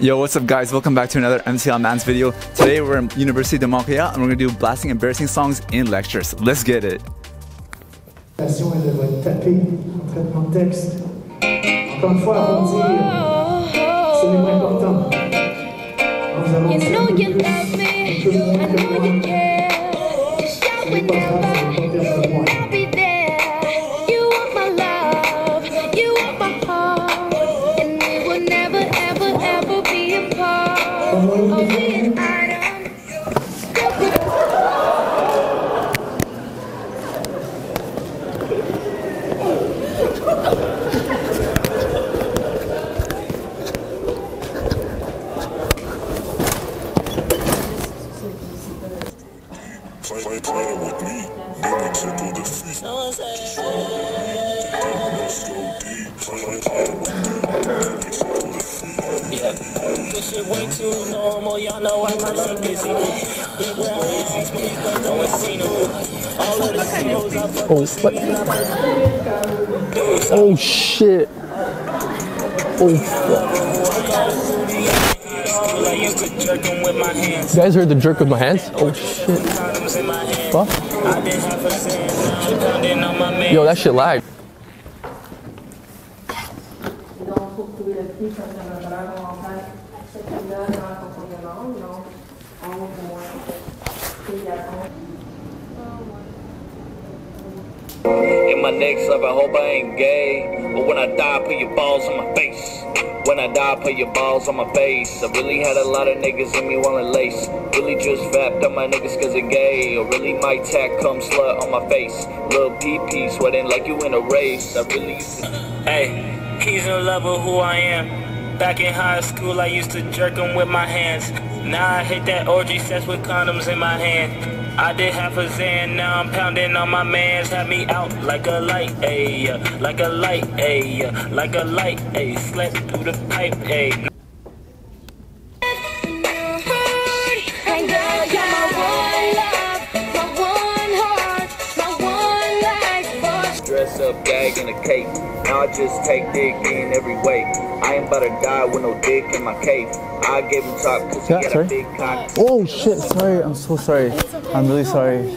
Yo, what's up guys? Welcome back to another MTL Manz video. Today we're in University de Montréal and we're gonna do blasting embarrassing songs in lectures. Let's get it. You know you love me, I know you care. Play, play, with me, then triple the fee. Let's go deep. Play, play with me, this shit way too normal. Y'all know I might look busy. Big round ass, me, but no one seen 'em. All of the singles I fuck Oh, with, what? and I put Oh shit. Oh fuck. School, I used to jerking with my hands. You guys heard the jerk with my hands? Oh shit. Condoms in my hand. Fuck. I didn't have a cent. Now I'm pounding on my man. Yo, that shit lagged. Donc, pour In my next life, I hope I ain't gay. But when I die, put your balls on my face. When I die, put your balls on my face. I really had a lot of niggas in me wanting lace. Really just vapped on my niggas cause they gay. Or really my tack come slut on my face. Little PP sweating like you in a race. I really. Hey, he's in love with who I am. Back in high school, I used to jerk him with my hands. Now I hit that orgy sex with condoms in my hand. I did half a Zan, now I'm pounding on my mans. Had me out like a light, ayy, like a light, ayy, like a light, ayy. Slept through the pipe, ayy. Dress up, gag in a cape. Now I just take dick in every way. I ain't about to die with no dick in my cape. I gave him top cause he Yeah, got sorry. a big cock. Oh shit, sorry, I'm so sorry. I'm really sorry.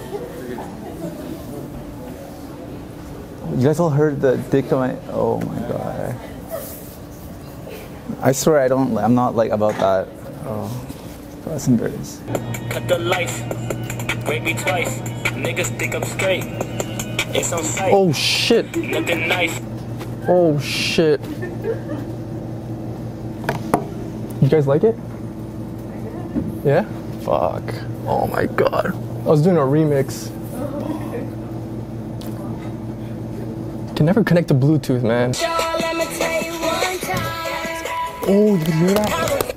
You guys all heard the dick of my. Oh my god. I swear I don't. I'm not like about that. Oh, that's embarrassing. Cut the lights, break me twice. Niggas think I'm straight. It's on sight. Oh shit. Nothing nice. Oh shit. You guys like it? Yeah? Fuck. Oh my god. I was doing a remix. Can never connect to Bluetooth, man. So let me tell you. Oh, you can hear that?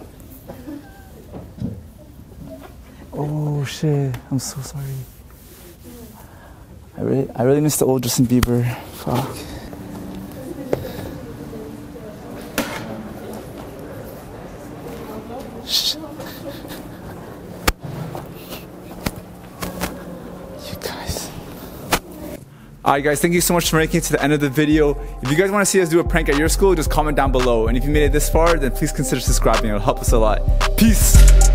Oh shit, I'm so sorry. I really, I really miss the old Justin Bieber. Fuck. Shh. You guys. Alright guys, thank you so much for making it to the end of the video. If you guys want to see us do a prank at your school, just comment down below. And if you made it this far, then please consider subscribing. It'll help us a lot. Peace!